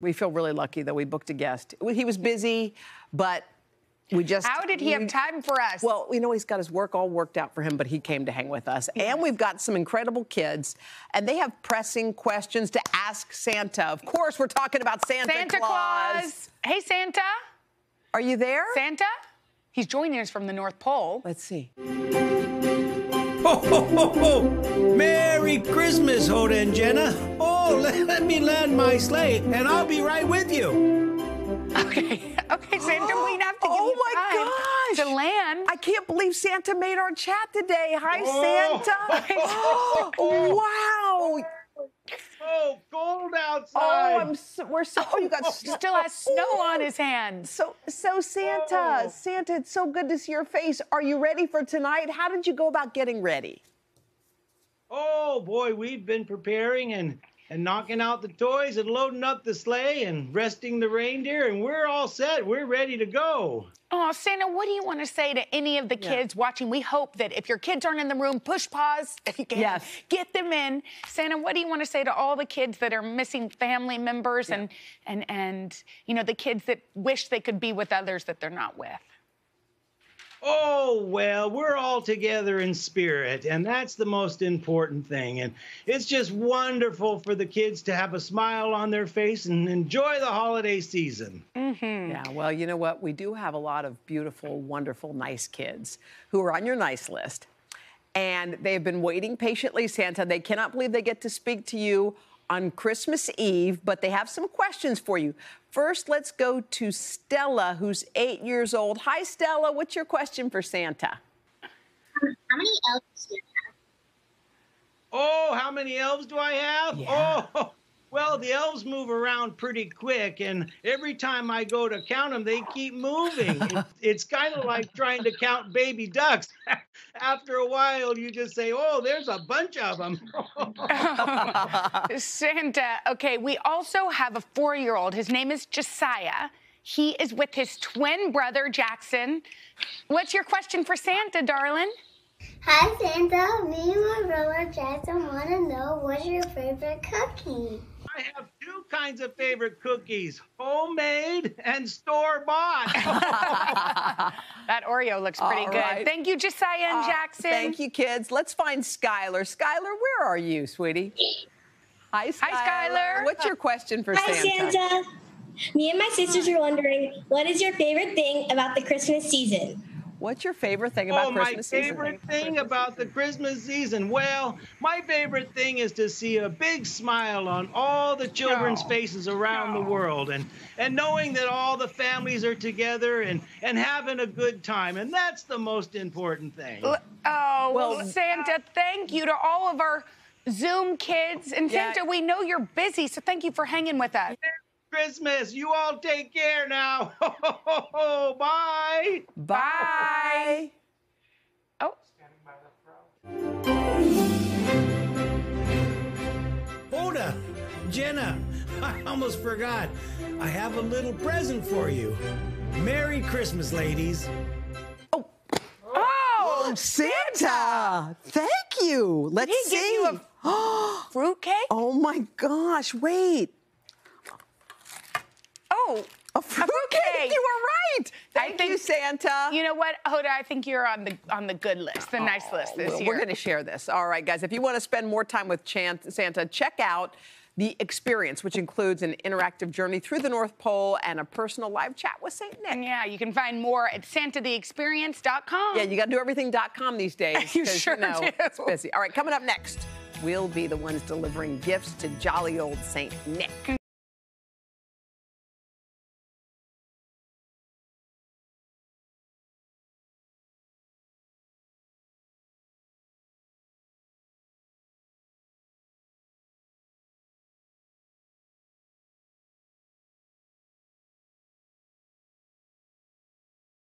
We feel really lucky that we booked a guest. He was busy, but we just. How did he we, have time for us? Well, we know he's got his work all worked out for him, but he came to hang with us. And we've got some incredible kids, and they have pressing questions to ask Santa. Of course, we're talking about Santa, Santa Claus. Hey, Santa. Are you there? Santa? He's joining us from the North Pole. Let's see. Ho, ho, ho, ho! Merry Christmas, Hoda and Jenna. Oh, let, let me land my sleigh, and I'll be right with you. Okay, okay, Santa, we have to give Oh you my time gosh. to land. I can't believe Santa made our chat today. Hi, Oh. Santa. wow. Oh, cold Oh, outside. I'm so, we're so. Oh, you got He still has snow on his hands. So, so Santa, Oh. Santa, it's so good to see your face. Are you ready for tonight? How did you go about getting ready? Oh boy, we've been preparing and and knocking out the toys and loading up the sleigh and resting the reindeer, and we're all set. We're ready to go. Oh, Santa, what do you want to say to any of the Yeah. kids watching? We hope that if your kids aren't in the room, push pause if you can. Yes. Get them in. Santa, what do you want to say to all the kids that are missing family members and and and you know the kids that wish they could be with others that they're not with? Oh, well, we're all together in spirit, and that's the most important thing. And it's just wonderful for the kids to have a smile on their face and enjoy the holiday season. Mm-hmm. Yeah, well, you know what? We do have a lot of beautiful, wonderful, nice kids who are on your nice list. And they've been waiting patiently, Santa. They cannot believe they get to speak to you on Christmas Eve, but they have some questions for you. First, let's go to Stella, who's eight years old. Hi, Stella. What's your question for Santa? How many elves do you have? Oh, how many elves do I have? Yeah. Oh, well, the elves move around pretty quick, and every time I go to count them, they keep moving. It- it's kind of like trying to count baby ducks. After a while, you just say, oh, there's a bunch of them. Santa, okay, we also have a four year old. His name is Josiah. He is with his twin brother, Jackson. What's your question for Santa, darling? Hi, Santa. Me and my brother Jackson want to know what's your favorite cookie? I have two kinds of favorite cookies homemade and store bought. That Oreo looks pretty All good. right. Thank you, Josiah and Uh, Jackson. Thank you, kids. Let's find Skylar. Skylar, where are you, sweetie? Hi, Skylar. Hi, Skylar. What's your question for Hi, Santa? Santa. Me and my sisters are wondering what is your favorite thing about the Christmas season? What's your favorite thing about oh, my Christmas season? favorite thing about the Christmas season. Well, my favorite thing is to see a big smile on all the children's No. faces around the world and and knowing that all the families are together and and having a good time. And that's the most important thing. L- Oh, well, Well- Santa, uh, thank you to all of our Zoom kids. And Yeah. Santa, we know you're busy, so thank you for hanging with us. Merry Christmas, you all take care now. Bye. Bye. Oh, Hoda, Jenna, I almost forgot. I have a little present for you. Merry Christmas, ladies. oh, Oh, oh Santa, thank you. Let's he give see. a fruitcake? oh my gosh, wait. Oh, A fruitcake. You were right. I Thank you, Santa. you know what, Hoda? I think you're on the on the good list, the nice oh, list this Well, year. We're going to share this. All right, guys. If you want to spend more time with Chan- Santa, check out the experience, which includes an interactive journey through the North Pole and a personal live chat with St. Nick. Yeah, you can find more at santatheexperience.com. Yeah, you got to do everything.com these days. You sure know, do. It's busy. All right, coming up next, we'll be the ones delivering gifts to jolly old St. Nick.